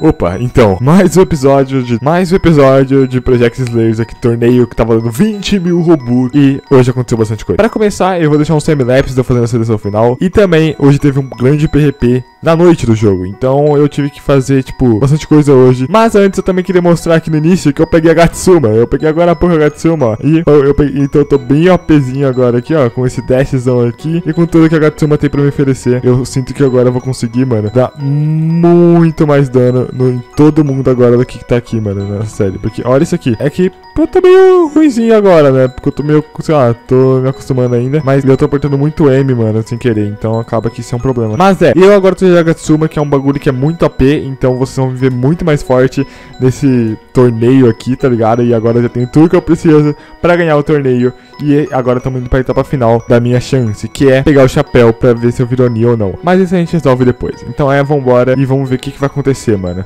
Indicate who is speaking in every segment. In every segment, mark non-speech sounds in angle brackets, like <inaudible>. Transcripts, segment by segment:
Speaker 1: Opa, então, mais um episódio de. Mais um episódio de Project Slayers aqui, torneio que tá valendo 20 mil robux. E hoje aconteceu bastante coisa. Para começar, eu vou deixar um semi-lapse de eu fazendo a seleção final. E também, hoje teve um grande PRP na noite do jogo. Então eu tive que fazer, tipo, bastante coisa hoje. Mas antes eu também queria mostrar aqui no início que eu peguei a Gatsuma. Eu peguei agora a porra a Gatsuma. E eu, eu peguei, então eu tô bem OPzinho agora aqui, ó. Com esse dashzão aqui. E com tudo que a Gatsuma tem pra me oferecer. Eu sinto que agora eu vou conseguir, mano, dar muito mais dano no, em todo mundo agora do que tá aqui, mano, na série. Porque olha isso aqui. É que eu tô meio ruimzinho agora, né? Porque eu tô meio, sei lá, tô me acostumando ainda. Mas eu tô apertando muito M, mano, sem querer. Então acaba que isso é um problema. Mas é, eu agora tô de que é um bagulho que é muito AP. Então vocês vão me ver muito mais forte nesse torneio aqui, tá ligado? E agora eu já tenho tudo que eu preciso pra ganhar o torneio. E agora estamos indo pra etapa final da minha chance, que é pegar o chapéu pra ver se eu viro Oni ou não. Mas isso a gente resolve depois. Então é, vambora e vamos ver o que, que vai acontecer, mano.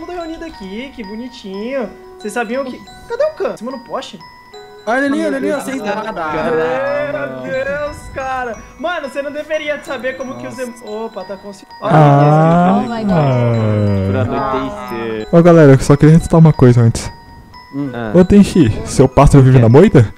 Speaker 2: Mundo reunido aqui, que bonitinho. Vocês sabiam que. Cadê o Khan? Em cima no poste?
Speaker 3: Olha ali, olha ali, sem
Speaker 2: Meu
Speaker 3: nada.
Speaker 2: Deus, cara. Mano, você não deveria saber como que os. em- Opa, tá conseguindo.
Speaker 1: Ah,
Speaker 4: Oh my God.
Speaker 5: Pra anoitecer.
Speaker 1: Ô galera, eu só queria ressaltar uma coisa antes.
Speaker 5: Ah,
Speaker 1: Ô Tenchi, seu pássaro vive na moita?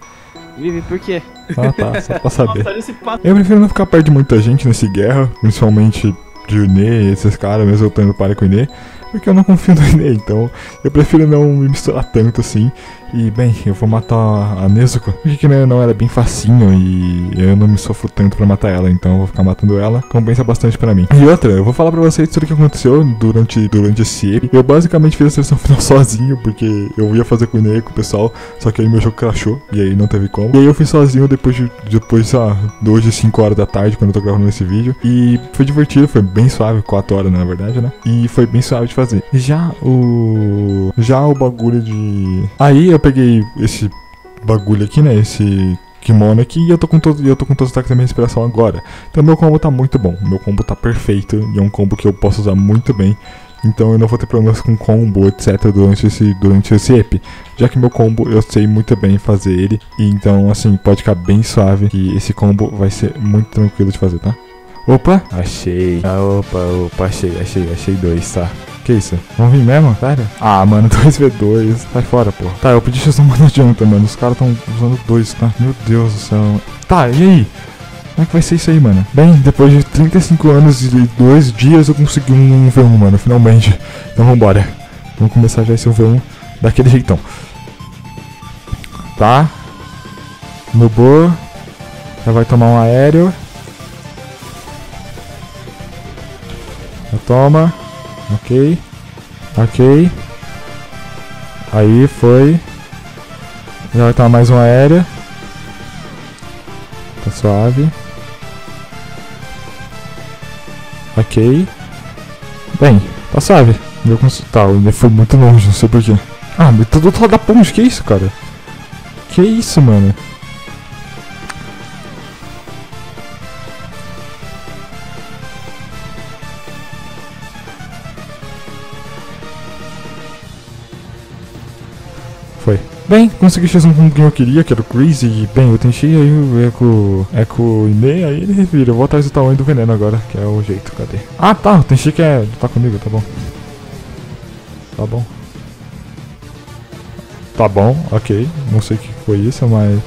Speaker 5: Vive, por quê?
Speaker 1: Ah tá, só pra saber.
Speaker 2: Nossa, olha.
Speaker 1: Eu prefiro não ficar perto de muita gente nesse guerra, principalmente de Inê, esses caras, mesmo eu tô indo para com o Inê, porque eu não confio no <laughs> Inê, então eu prefiro não me misturar tanto assim. E bem, eu vou matar a Nezuko, porque que não, é bem facinho e eu não me sofro tanto pra matar ela, então eu vou ficar matando ela, compensa bastante pra mim. E outra, eu vou falar pra vocês tudo o que aconteceu durante, durante esse EP. Eu basicamente fiz a seleção <laughs> final sozinho, porque eu ia fazer com o e com o pessoal, só que aí meu jogo crashou, e aí não teve como. E aí eu fui sozinho depois de, depois, lá, de hoje 5 horas da tarde, quando eu tô gravando esse vídeo. E foi divertido, foi bem suave, 4 horas na verdade, né? E foi bem suave de fazer. Já o. Já o bagulho de. Aí eu peguei esse bagulho aqui, né? Esse kimono aqui e eu tô com todo, eu tô com todos os ataques da minha respiração agora. Então meu combo tá muito bom. Meu combo tá perfeito e é um combo que eu posso usar muito bem. Então eu não vou ter problemas com combo, etc. durante esse, durante esse EP. Já que meu combo eu sei muito bem fazer ele. E então, assim, pode ficar bem suave. E esse combo vai ser muito tranquilo de fazer, tá? Opa! Achei. Ah, opa, opa, achei, achei, achei dois, tá? Que isso? Vamos vir mesmo? Sério? Ah, mano, <laughs> 2v2. Sai fora, pô. Tá, eu pedi X1, mas não adianta, mano. Os caras tão usando dois, tá? Meu Deus do céu. Tá, e aí? Como é que vai ser isso aí, mano? Bem, depois de 35 anos e dois dias eu consegui um V1, mano, finalmente. Então vambora. Vamos começar já esse V1 daquele jeitão. Tá? No boa. Já vai tomar um aéreo. Já toma. Ok. Ok. Aí foi. Já tomar mais um aéreo. Tá suave. Ok. Bem, tá suave. Eu cons... Tá, ele foi muito longe, não sei porquê. Ah, mas tô do outro lado da ponte, que isso, cara? Que isso, mano? Bem, consegui X1 com quem eu queria, que era o Chris, e bem, o Tenchi, aí o Eco, Eco Ine, aí ele revira. Eu vou atrás do tamanho do veneno agora, que é o jeito, cadê? Ah tá, o Tenchi que é. tá comigo, tá bom. Tá bom. Tá bom, ok. Não sei o que foi isso, mas.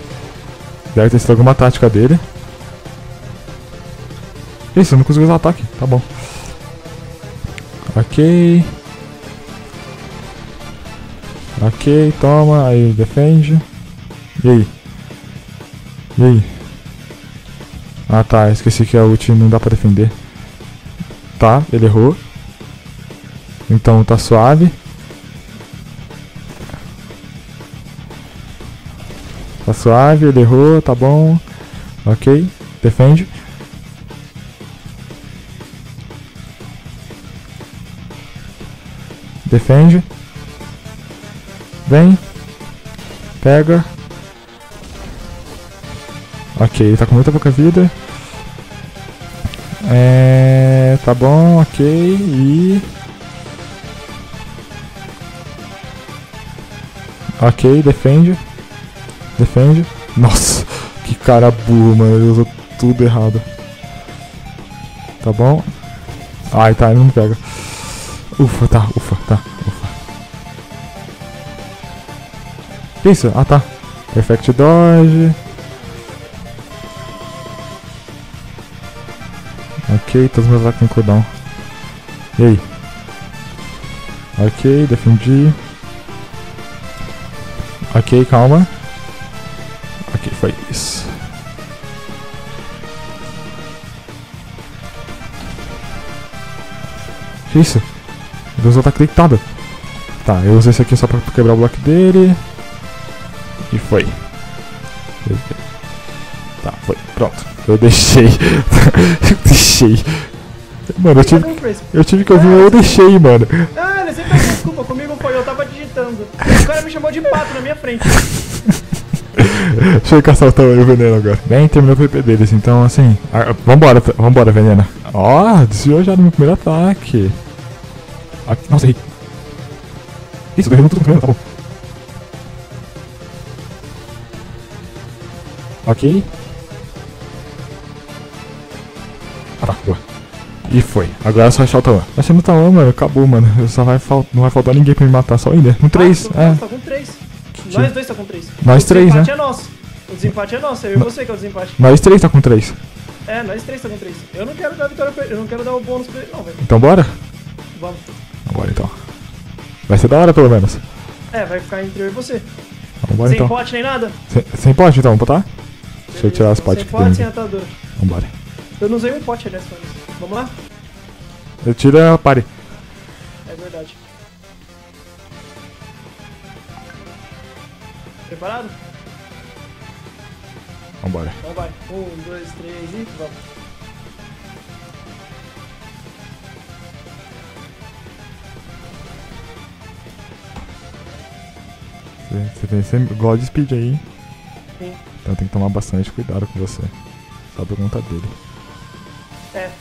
Speaker 1: Deve ter sido alguma tática dele. Isso, eu não consigo usar ataque, tá bom. Ok. Ok, toma, aí defende. E aí? E aí? Ah tá, esqueci que a ult não dá pra defender. Tá, ele errou. Então tá suave. Tá suave, ele errou, tá bom. Ok, defende. Defende. Vem. Pega. Ok, ele tá com muita pouca vida. É. Tá bom, ok. E. Ok, defende. Defende. Nossa, <laughs> que cara burro, mano. Ele usou tudo errado. Tá bom. Ai, tá, ele não pega. Ufa, tá, ufa. Isso? Ah, tá. Perfect Dodge. Ok, todos meus ataques têm cooldown. E aí? Ok, defendi. Ok, calma. Ok, foi isso. Que isso? Deus ataque deitado. Tá, eu usei esse aqui só pra quebrar o bloco dele. E foi. Tá, foi. Pronto. Eu deixei. eu <laughs> deixei. Mano, eu tive,
Speaker 2: o
Speaker 1: eu tive que ouvir, eu deixei, mano.
Speaker 2: Ah, ele sempre pega desculpa, comigo foi, eu tava digitando. O cara me chamou de pato na minha frente. <laughs>
Speaker 1: Deixa eu caçar o tamanho veneno agora. Bem, terminou o PP deles, então assim. ah, vambora, vambora, veneno. Ó, desviou já no meu primeiro ataque. Aqui, nossa, errei. Isso, derrubou tudo veneno, tá bom. Ok. Ah tá, boa. E foi. Agora é só achar o Tauan. Achando o Tauan, mano, acabou, mano. Só vai fal... Não vai faltar ninguém pra me matar, só ele. Um 3,
Speaker 2: Ah,
Speaker 1: é.
Speaker 2: Nós tá com três. Nós dois tá com três.
Speaker 1: Nós
Speaker 2: o
Speaker 1: três,
Speaker 2: desempate
Speaker 1: né?
Speaker 2: é nosso. O desempate é nosso, eu e você que é o desempate.
Speaker 1: Nós três tá com 3.
Speaker 2: É, nós três tá com três. Eu não quero dar a vitória pra ele, eu não quero dar o bônus pra ele, não, velho.
Speaker 1: Então bora?
Speaker 2: Vamos.
Speaker 1: Vambora então. Vai ser da hora pelo menos.
Speaker 2: É, vai ficar entre eu e você.
Speaker 1: Vambora
Speaker 2: sem
Speaker 1: então.
Speaker 2: pote nem nada?
Speaker 1: Sem, sem pote então, vamos botar? Deixa eu tirar as potes
Speaker 2: Sem
Speaker 1: que
Speaker 2: pote,
Speaker 1: tem.
Speaker 2: sem
Speaker 1: aqui.
Speaker 2: atadura.
Speaker 1: Vambora.
Speaker 2: Eu não usei um pote, aliás, pra isso. Vamos lá?
Speaker 1: Eu tiro a pare.
Speaker 2: É verdade. Preparado?
Speaker 1: Vambora.
Speaker 2: Então vai. Um, dois, três e vamos.
Speaker 1: Você, você tem sempre God Speed aí. hein?
Speaker 2: Sim.
Speaker 1: Então tem que tomar bastante cuidado com você. Só por conta dele.
Speaker 2: É.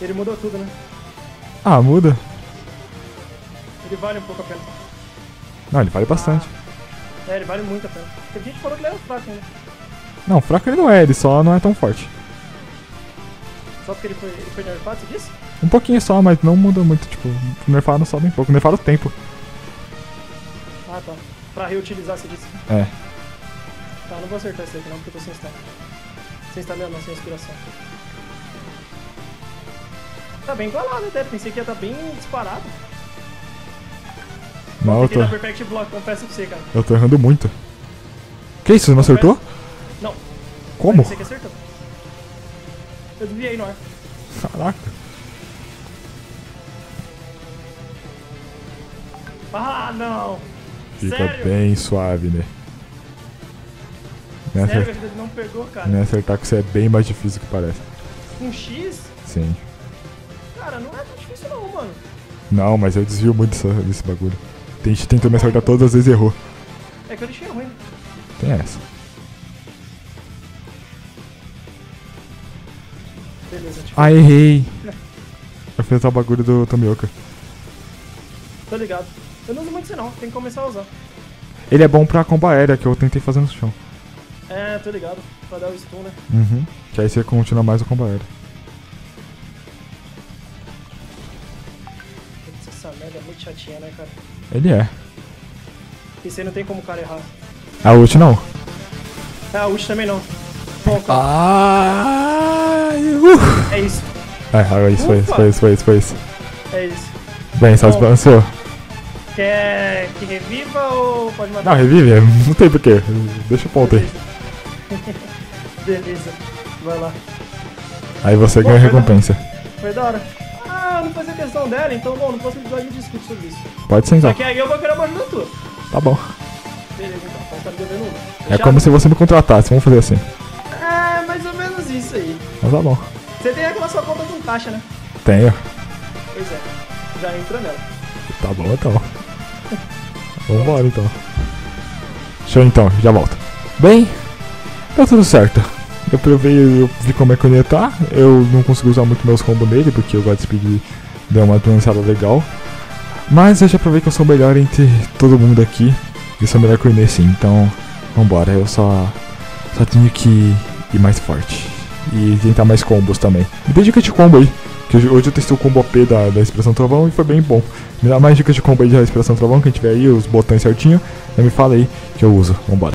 Speaker 2: Ele mudou tudo, né?
Speaker 1: Ah, muda.
Speaker 2: Ele vale um pouco a pena.
Speaker 1: Não, ele vale bastante.
Speaker 2: É, ele vale muito a pena. Tem gente que falou que ele era fraco ainda.
Speaker 1: Não, fraco ele não é, ele só não é tão forte.
Speaker 2: Só porque ele foi, ele foi nerfado, você disse?
Speaker 1: Um pouquinho só, mas não muda muito. Tipo, nerfado só bem pouco. Nerfado o tempo.
Speaker 2: Ah, tá. Pra reutilizar, você disse.
Speaker 1: É.
Speaker 2: Tá, não vou acertar esse aqui não, porque eu tô sem stun. Sem mesmo, não, sem inspiração. Tá bem igualado até, pensei que ia estar bem disparado.
Speaker 1: Não, eu tô,
Speaker 2: Perfect Block, confesso pra você, cara.
Speaker 1: eu tô errando muito. Que isso, você não acertou?
Speaker 2: Não.
Speaker 1: Como?
Speaker 2: Você que acertou. Eu desviei no ar.
Speaker 1: Caraca.
Speaker 2: Ah, não!
Speaker 1: Fica
Speaker 2: Sério?
Speaker 1: bem suave, né? Não é,
Speaker 2: Sério a gente não pegou, cara?
Speaker 1: não é você é bem mais difícil que parece.
Speaker 2: Com X?
Speaker 1: Sim.
Speaker 2: Cara, não é tão difícil não, mano.
Speaker 1: Não, mas eu desvio muito dessa- desse bagulho. Tem gente tentou me acertar todas as vezes e errou.
Speaker 2: É que eu deixei ruim.
Speaker 1: Tem essa.
Speaker 2: Beleza, tipo,
Speaker 1: Ah, errei. <laughs> Eu fiz o bagulho do Tomioka.
Speaker 2: tô ligado. Eu não uso muito isso não, tem que começar a usar.
Speaker 1: Ele é bom pra combo aérea, que eu tentei fazer no chão.
Speaker 2: É, tô ligado. Pra dar o stun, né?
Speaker 1: Uhum. Que aí você continua mais o combo aéreo.
Speaker 2: Essa merda é muito chatinha, né, cara?
Speaker 1: Ele é.
Speaker 2: E você não tem como o cara errar.
Speaker 1: A ult não.
Speaker 2: Ah, a ult também não. Bom, cara,
Speaker 1: Ai, uh.
Speaker 2: é isso.
Speaker 1: É, ah, isso foi isso, foi isso, foi isso, foi isso.
Speaker 2: É isso.
Speaker 1: Bem, só desbalanceou.
Speaker 2: Quer que reviva ou pode matar?
Speaker 1: Não, revive, não tem porquê. Deixa o ponto aí. <laughs>
Speaker 2: Beleza. Vai lá.
Speaker 1: Aí você
Speaker 2: Bom,
Speaker 1: ganha recompensa.
Speaker 2: Foi da hora. Ah, eu não fazia questão dela, então, bom, no próximo episódio a gente discute sobre isso.
Speaker 1: Pode
Speaker 2: Só
Speaker 1: sentar.
Speaker 2: que aí eu vou querer uma ajuda tua.
Speaker 1: Tá bom.
Speaker 2: Beleza, então. Então tá me devendo uma.
Speaker 1: É como se você me contratasse, vamos fazer assim.
Speaker 2: É, mais ou menos isso aí.
Speaker 1: Mas tá bom.
Speaker 2: Você tem aquela sua conta com caixa, né?
Speaker 1: Tenho.
Speaker 2: Pois é. Já entra nela.
Speaker 1: Tá bom então. Vambora então. Show então, já volto. Bem, tá tudo certo. Eu provei, eu vi como é que eu ia tá. Eu não consegui usar muito meus combos nele, porque o Godspeed deu uma lançada legal. Mas eu já provei que eu sou melhor entre todo mundo aqui. E sou melhor que o Inês sim, então vambora. Eu só, só tenho que ir mais forte. E tentar mais combos também. Me dê dica de combo aí. Que hoje eu testei o combo AP da, da Expressão Trovão e foi bem bom. Me dá mais dicas de combo aí de Expressão Trovão, quem tiver aí os botões certinho. Me fala aí que eu uso. Vambora.